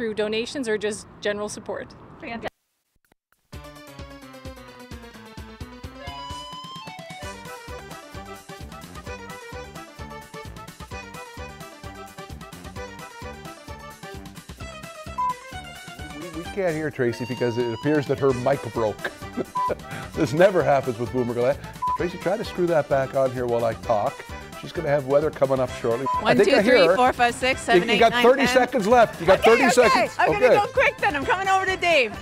through donations or just general support. We, can't hear Tracy because it appears that her mic broke. this never happens with Boomer Gallant. Tracy, try to screw that back on here while I talk. She's going to have weather coming up shortly. I One, think two, three, four, five, six, seven, you eight, got 30 ten. seconds left. You got Okay, 30 okay. seconds. I'm okay. gonna go quick then. I'm coming over to Dave.